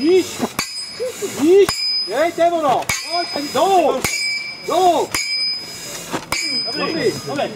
一，一，哎，带不了，走，走，准备，准备。